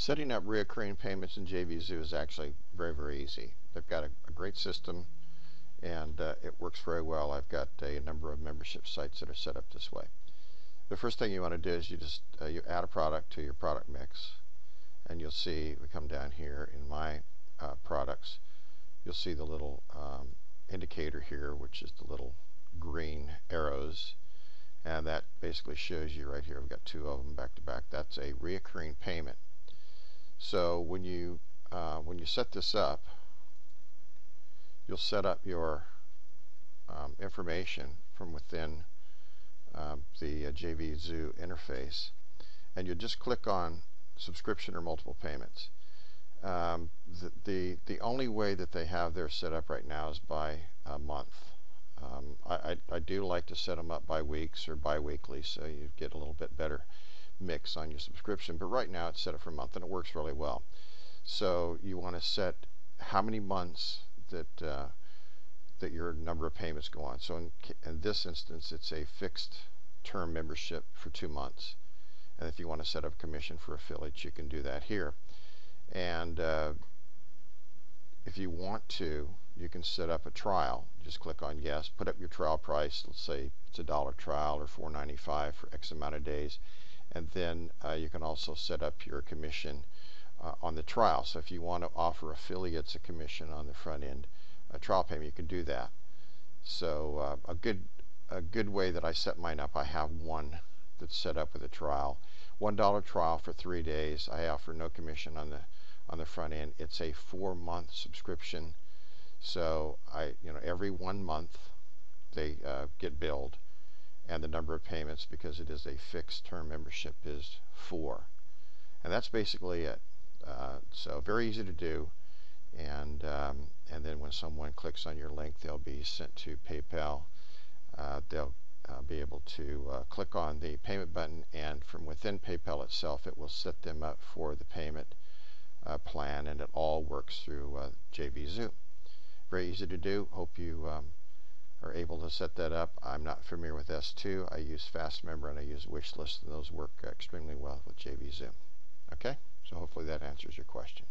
Setting up reoccurring payments in JVZoo is actually very, very easy. They've got a, a great system and uh, it works very well. I've got a number of membership sites that are set up this way. The first thing you want to do is you just uh, you add a product to your product mix and you'll see we come down here in my uh, products you'll see the little um, indicator here which is the little green arrows and that basically shows you right here we've got two of them back to back that's a reoccurring payment so when you uh, when you set this up, you'll set up your um, information from within um, the uh, JVZoo interface, and you just click on subscription or multiple payments. Um, the, the, the only way that they have their set up right now is by a month. Um, I, I, I, do like to set them up by weeks or bi-weekly so you get a little bit better mix on your subscription. But right now it's set up for a month and it works really well. So you want to set how many months that uh, that your number of payments go on. So in, in this instance, it's a fixed term membership for two months. And if you want to set up commission for affiliates, you can do that here. And uh, if you want to, you can set up a trial. Just click on yes, put up your trial price. Let's say it's a dollar trial or $4.95 for X amount of days and then uh, you can also set up your commission uh, on the trial. So if you want to offer affiliates a commission on the front end, a trial payment, you can do that. So uh, a good a good way that I set mine up, I have one that's set up with a trial. One dollar trial for three days. I offer no commission on the on the front end. It's a four month subscription. So I you know every one month they uh, get billed and the number of payments because it is a fixed term membership is four. And that's basically it. Uh, so very easy to do. And, um, and then when someone clicks on your link, they'll be sent to PayPal. Uh, they'll uh, be able to uh, click on the payment button and from within PayPal itself, it will set them up for the payment uh, plan and it all works through JVZoo. Very easy to do. Hope you um, are able to set that up. I'm not familiar with S2. I use FastMember and I use Wishlist, and those work extremely well with JVZoo. Okay, so hopefully that answers your question.